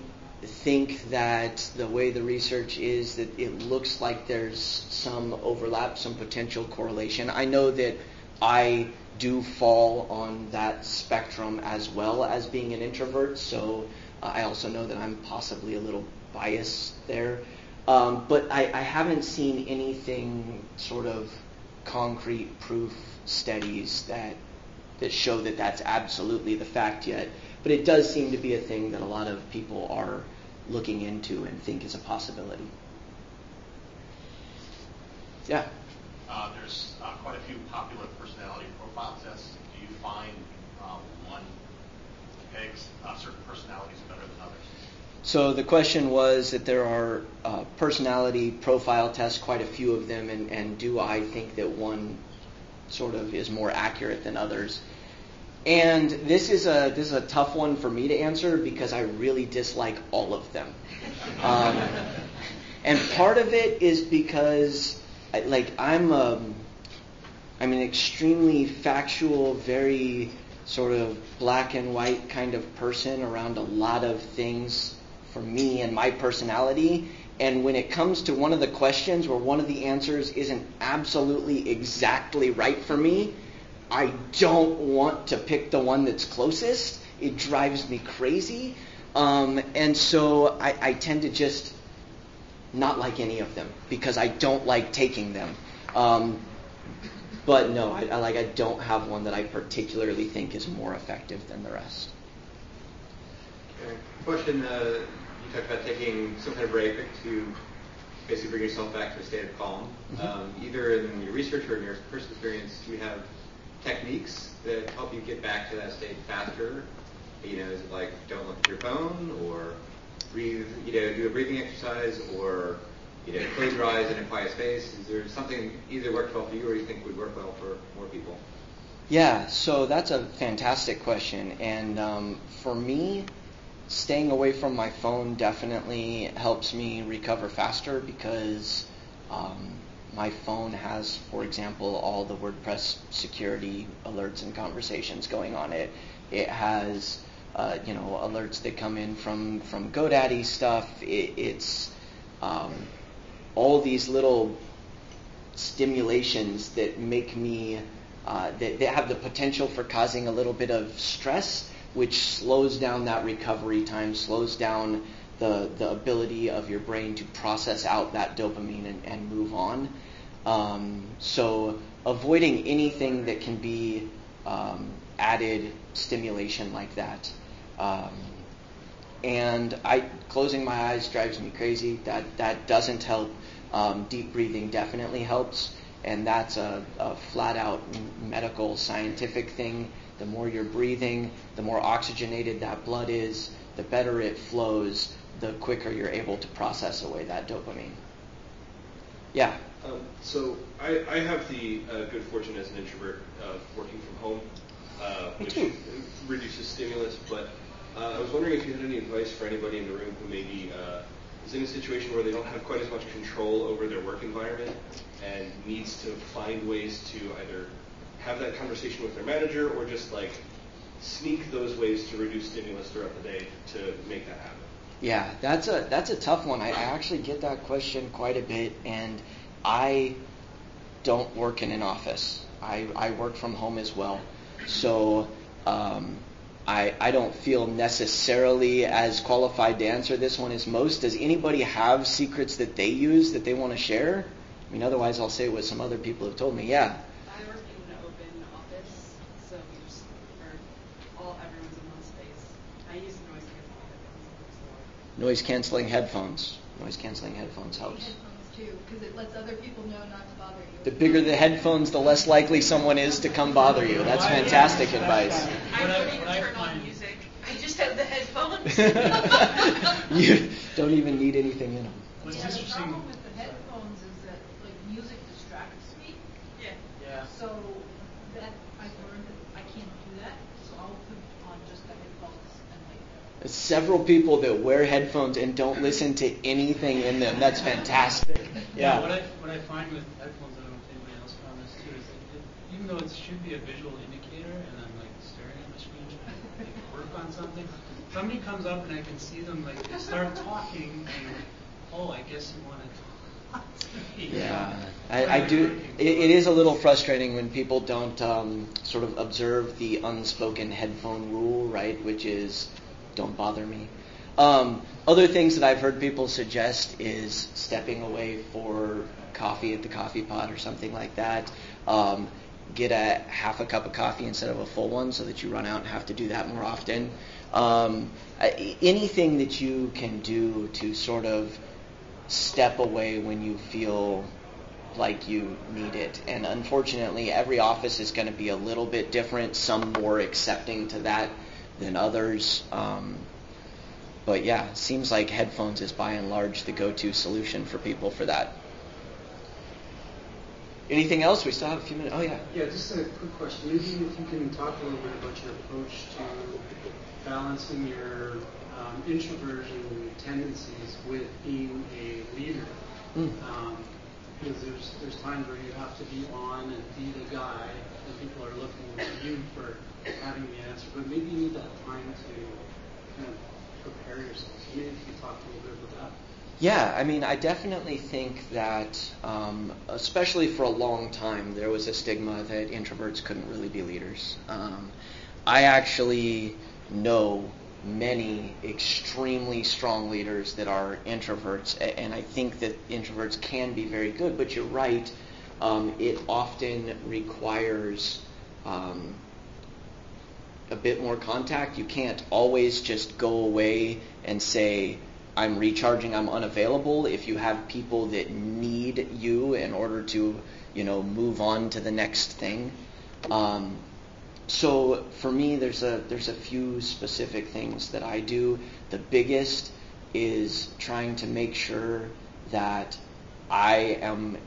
S1: think that the way the research is that it looks like there's some overlap, some potential correlation. I know that I do fall on that spectrum as well as being an introvert, so uh, I also know that I'm possibly a little biased there. Um, but I, I haven't seen anything sort of concrete proof studies that that show that that's absolutely the fact yet. But it does seem to be a thing that a lot of people are looking into and think is a possibility. Yeah.
S2: Uh, there's uh, quite a few popular personality profile tests. Do you find uh, one pegs uh, certain personalities better than others?
S1: So the question was that there are uh, personality profile tests, quite a few of them, and, and do I think that one sort of is more accurate than others? And this is a this is a tough one for me to answer because I really dislike all of them. Um, and part of it is because I, like I'm a, I'm an extremely factual, very sort of black and white kind of person around a lot of things for me and my personality. And when it comes to one of the questions where one of the answers isn't absolutely exactly right for me, I don't want to pick the one that's closest. It drives me crazy. Um, and so I, I, tend to just not like any of them because I don't like taking them. Um, but no, I, I, like I don't have one that I particularly think is more effective than the rest.
S5: Okay. Question: uh, You talked about taking some kind of break to basically bring yourself back to a state of calm. Mm-hmm. Um, either in your research or in your personal experience, do you have techniques that help you get back to that state faster? You know, is it like don't look at your phone or breathe, you know, do a breathing exercise or, you know, close your eyes and in a quiet space? Is there something either worked well for you or you think would work well for more people?
S1: Yeah, so that's a fantastic question. And um, for me, staying away from my phone definitely helps me recover faster because um, my phone has, for example, all the WordPress security alerts and conversations going on it. It has, uh, you know, alerts that come in from from GoDaddy stuff. It, it's um, all these little stimulations that make me uh, that, that have the potential for causing a little bit of stress, which slows down that recovery time, slows down the, the ability of your brain to process out that dopamine and, and move on. Um, so avoiding anything that can be um, added stimulation like that. Um, and I closing my eyes drives me crazy. That that doesn't help. Um, deep breathing definitely helps. and that's a, a flat out medical scientific thing. The more you're breathing, the more oxygenated that blood is, the better it flows, the quicker you're able to process away that dopamine. Yeah.
S6: Um, so I, I, have the uh, good fortune as an introvert of working from home, uh, which reduces stimulus. But uh, I was wondering if you had any advice for anybody in the room who maybe uh, is in a situation where they don't have quite as much control over their work environment and needs to find ways to either have that conversation with their manager or just like sneak those ways to reduce stimulus throughout the day to make that happen.
S1: Yeah, that's a that's a tough one. I, I actually get that question quite a bit, and I don't work in an office. I, I work from home as well, so um, I I don't feel necessarily as qualified to answer this one as most. Does anybody have secrets that they use that they want to share? I mean, otherwise I'll say what some other people have told me. Yeah.
S7: I work in an open office, so we just for all everyone's in one space. I use noise canceling headphones.
S1: Noise canceling headphones. Noise canceling headphones helps.
S4: Headphones too, because it lets other people know not to bother you.
S1: The bigger the headphones, the less likely someone is to come bother you. That's fantastic advice.
S7: I don't even turn on music. I just have the headphones.
S1: you don't even need anything in them.
S8: What's
S9: yeah,
S8: interesting?
S9: The problem with the headphones is that like music distracts me.
S7: yeah.
S8: Yeah.
S9: So that I've learned that I can't do that. So I'll put on just the headphones and like.
S1: Several people that wear headphones and don't listen to anything in them. That's fantastic. Yeah.
S8: What I what I find with headphones, I don't know if anybody else found this too, is that it, even though it should be a visual indicator, and I'm like staring at my screen trying to like, work on something, somebody comes up and I can see them like they start talking, and oh, I guess you want to talk.
S1: Yeah, I, I do. It, it is a little frustrating when people don't um, sort of observe the unspoken headphone rule, right? Which is, don't bother me. Um, other things that I've heard people suggest is stepping away for coffee at the coffee pot or something like that. Um, get a half a cup of coffee instead of a full one so that you run out and have to do that more often. Um, anything that you can do to sort of step away when you feel like you need it. And unfortunately, every office is going to be a little bit different, some more accepting to that than others. Um, but yeah, it seems like headphones is by and large the go-to solution for people for that. Anything else? We still have a few minutes. Oh yeah.
S10: Yeah, just a quick question. Maybe if you can talk a little bit about your approach to balancing your um, introversion tendencies with being a leader.
S1: Mm.
S10: Um, because there's there's times where you have to be on and be the guy, and people are looking at you for having the answer. But maybe you need that time to kind of prepare yourself. Maybe you could talk a little bit about that.
S1: Yeah, I mean, I definitely think that, um, especially for a long time, there was a stigma that introverts couldn't really be leaders. Um, I actually know many extremely strong leaders that are introverts, and I think that introverts can be very good. But you're right; um, it often requires um, a bit more contact. You can't always just go away and say, I'm recharging, I'm unavailable. If you have people that need you in order to, you know, move on to the next thing. Um, so for me, there's a there's a few specific things that I do. The biggest is trying to make sure that I am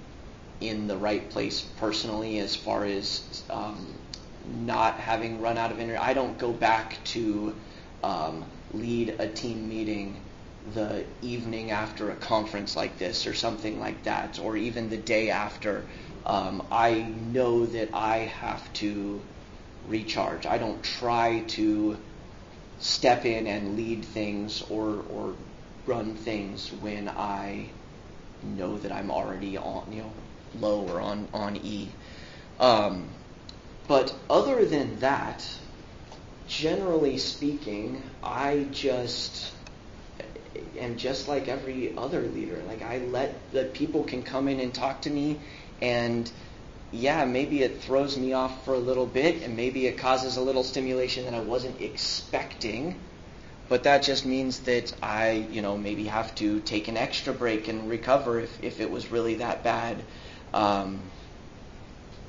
S1: in the right place personally as far as um, not having run out of energy. I don't go back to um, lead a team meeting the evening after a conference like this or something like that, or even the day after. Um, I know that I have to recharge. I don't try to step in and lead things or, or run things when I know that I'm already on, you know, low or on, on E. Um, but other than that, generally speaking, I just am just like every other leader. Like I let the people can come in and talk to me and yeah, maybe it throws me off for a little bit and maybe it causes a little stimulation that I wasn't expecting. But that just means that I, you know, maybe have to take an extra break and recover if, if it was really that bad. Um,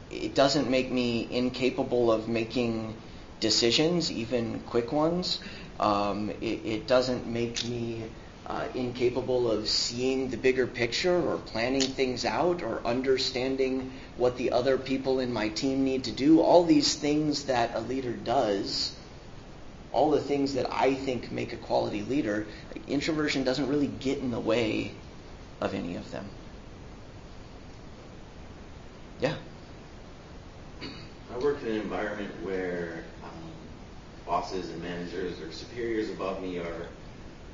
S1: it doesn't make me incapable of making decisions, even quick ones. Um, it, it, doesn't make me uh, incapable of seeing the bigger picture or planning things out or understanding what the other people in my team need to do. All these things that a leader does, all the things that I think make a quality leader, introversion doesn't really get in the way of any of them. Yeah.
S11: I work in an environment where um, bosses and managers or superiors above me are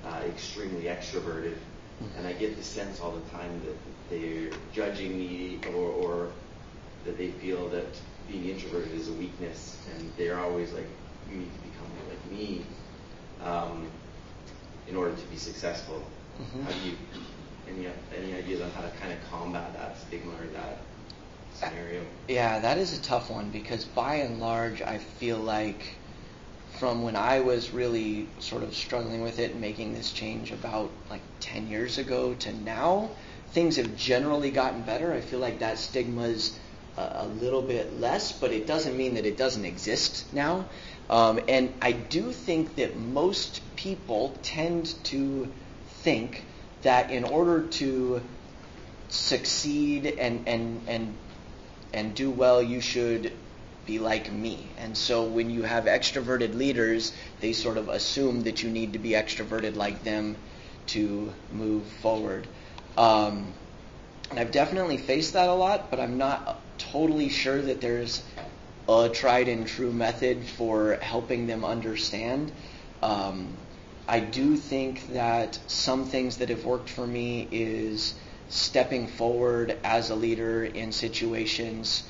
S11: uh, extremely extroverted, mm-hmm. and I get the sense all the time that they're judging me or, or that they feel that being introverted is a weakness, and they're always like, you need to become like me um, in order to be successful. Mm-hmm. How do you any any ideas on how to kind of combat that stigma or that scenario?
S1: Yeah, that is a tough one because by and large, I feel like from when I was really sort of struggling with it and making this change about like 10 years ago to now, things have generally gotten better. I feel like that stigma is a, a little bit less, but it doesn't mean that it doesn't exist now. Um, and I do think that most people tend to think that in order to succeed and, and, and and do well, you should be like me. And so when you have extroverted leaders, they sort of assume that you need to be extroverted like them to move forward. Um, and I've definitely faced that a lot, but I'm not totally sure that there's a tried and true method for helping them understand. Um, I do think that some things that have worked for me is stepping forward as a leader in situations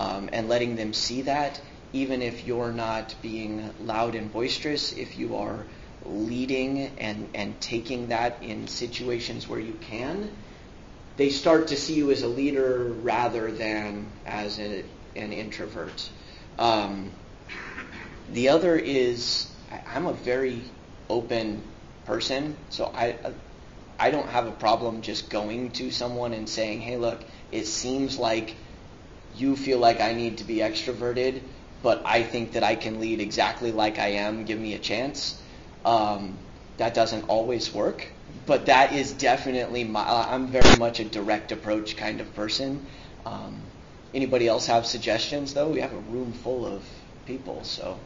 S1: um, and letting them see that, even if you're not being loud and boisterous, if you are leading and, and taking that in situations where you can, they start to see you as a leader rather than as a, an introvert. Um, the other is I'm a very open person, so I I don't have a problem just going to someone and saying, hey, look, it seems like you feel like I need to be extroverted, but I think that I can lead exactly like I am. Give me a chance. Um, that doesn't always work, but that is definitely my. I'm very much a direct approach kind of person. Um, anybody else have suggestions? Though we have a room full of people, so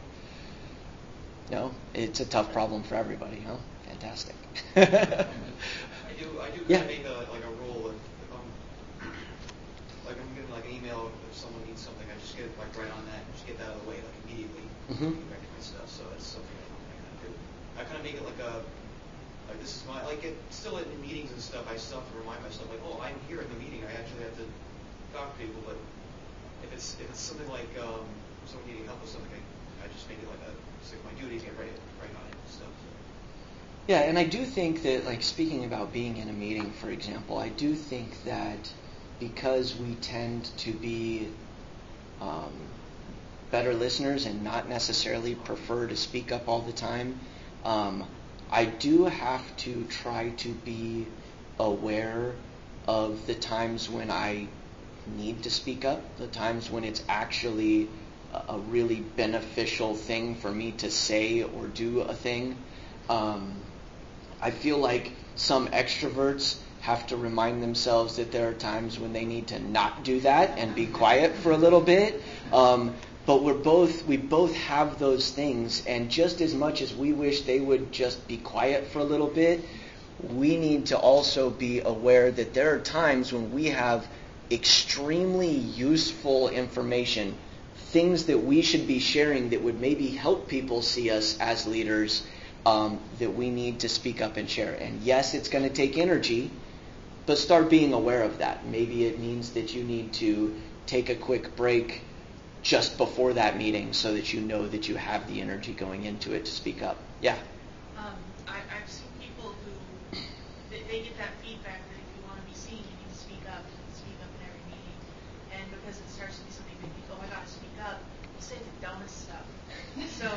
S1: no, it's a tough problem for everybody, huh? Fantastic.
S5: I do, I do
S1: yeah.
S5: kind of make a, like a rule if, if I'm, like I'm getting like an email if someone needs something, I just get like right on that, just get that out of the way like immediately, mm-hmm. back to my stuff. So that's something I, of do. I kind of make it like a, like this is my, like it, still in meetings and stuff, I still have to remind myself like, oh, I'm here in the meeting. I actually have to talk to people. But if it's if it's something like um, someone needing help with something, I, I just make it like a, it's like my duty to get right, right on it and stuff. So.
S1: Yeah, and I do think that, like, speaking about being in a meeting, for example, I do think that because we tend to be um, better listeners and not necessarily prefer to speak up all the time, um, I do have to try to be aware of the times when I need to speak up, the times when it's actually a really beneficial thing for me to say or do a thing. Um, I feel like some extroverts have to remind themselves that there are times when they need to not do that and be quiet for a little bit. Um, but we're both we both have those things, and just as much as we wish they would just be quiet for a little bit, we need to also be aware that there are times when we have extremely useful information, things that we should be sharing that would maybe help people see us as leaders um, that we need to speak up and share. And yes, it's going to take energy, but start being aware of that. Maybe it means that you need to take a quick break just before that meeting so that you know that you have the energy going into it to speak up. Yeah.
S12: Um, I, I've seen people who they, they get that if you want to be seen, you need to speak up. You need to speak up in every meeting, and because it starts to be something that you go, oh, I got to speak up. They'll say the dumbest stuff. So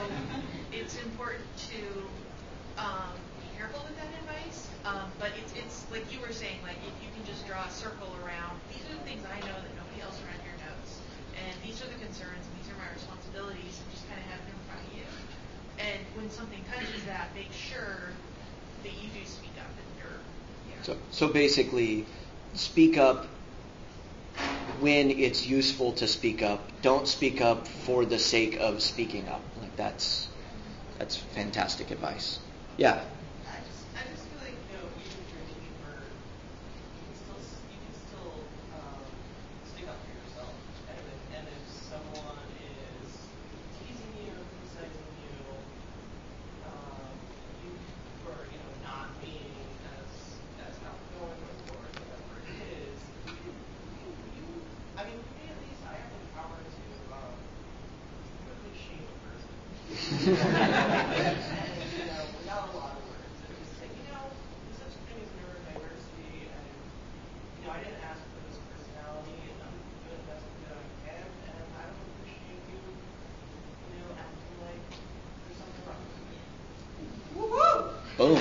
S12: it's important to um, be careful with that advice. Um, but it's, it's like you were saying, like if you can just draw a circle around, these are the things I know that nobody else around here knows. and these are the concerns, and these are my responsibilities, and just kind of have it in front of you. And when something touches that, make sure that you do speak up and you.
S1: So, so basically, speak up when it's useful to speak up. Don't speak up for the sake of speaking up. Like that's that's fantastic advice. Yeah.
S13: I just, I just feel like, you know, even if you're looking for, you can still, s- you can still, um, stick up for yourself. And if, and if someone is teasing you or criticizing you, um, you, for, you know, not being as, as outgoing or whatever it is, you, you, you, I mean, for me at least, I have the power to, um, quickly shame a person. and, you know, without a lot of words, and just say, you know, there's such a thing as neurodiversity, and, you know, I didn't ask for this personality, and I'm doing the best that I can, and I don't appreciate you, you know, acting like there's something wrong with me. Woo-hoo!
S1: Boom.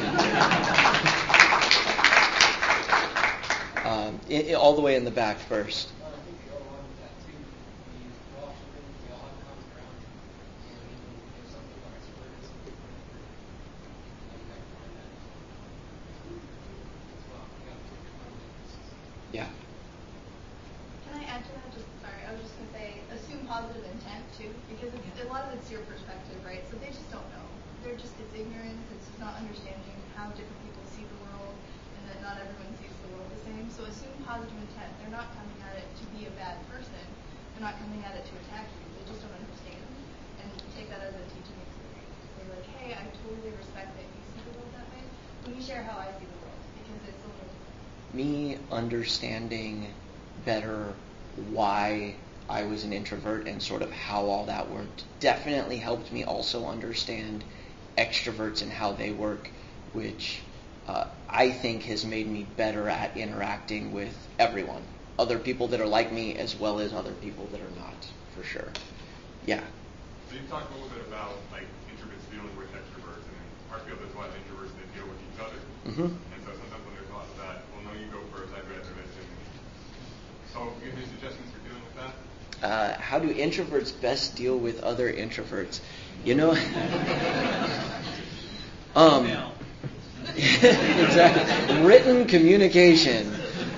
S1: um, i i all the way in the back first.
S10: Well, I think go along with that too. We we're all human. We all have common ground. You know, even if some people are expert in something, whatever, you might find that as well. You got to pick your common differences.
S1: Yeah.
S14: Can I add to that? Just sorry, I was just gonna say, assume positive intent too, because it's, a lot of it's your perspective, right? So they just don't know. They're just it's ignorance. It's just not understanding how different people see the world, and that not everyone sees the world the same. So assume positive intent. They're not coming at it to be a bad person. They're not coming at it to attack you. They just don't understand, and take that as a teaching experience. Say like, hey, I totally respect that you see the world that way. Let me share how I see the world because it's a little different.
S1: me understanding better why I was an introvert and sort of how all that worked definitely helped me also understand extroverts and how they work, which uh, I think has made me better at interacting with everyone, other people that are like me as well as other people that are not, for sure. Yeah.
S15: So you talked a little bit about like introverts dealing with extroverts, and in our field there's a lot of introverts that deal with each other.
S1: Mhm.
S15: And so sometimes when there's thoughts that, well, no, you go first, I'd rather this. And
S1: Uh, how do introverts best deal with other introverts? You know, um, exactly. Written communication.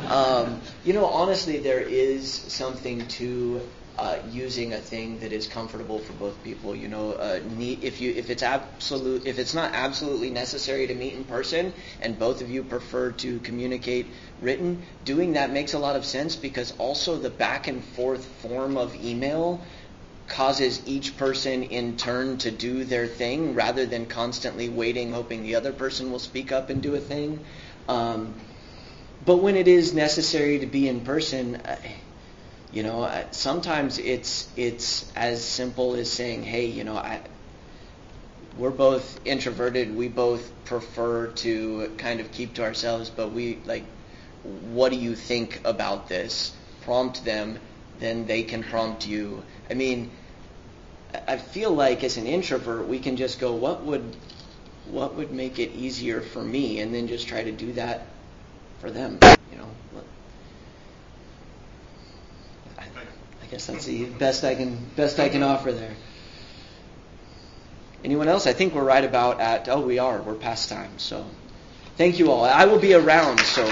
S1: Um, you know, honestly, there is something to uh, using a thing that is comfortable for both people. You know, uh, need, if you if it's absolute if it's not absolutely necessary to meet in person, and both of you prefer to communicate written, doing that makes a lot of sense because also the back and forth form of email causes each person in turn to do their thing rather than constantly waiting, hoping the other person will speak up and do a thing. Um, but when it is necessary to be in person, uh, you know, sometimes it's it's as simple as saying, "Hey, you know, I." We're both introverted. We both prefer to kind of keep to ourselves, but we like what do you think about this? Prompt them, then they can prompt you. I mean, I feel like as an introvert, we can just go, what would, what would make it easier for me, and then just try to do that for them. You know. I, I guess that's the best I can best I can offer there. Anyone else? I think we're right about at. Oh, we are. We're past time. So, thank you all. I will be around. So.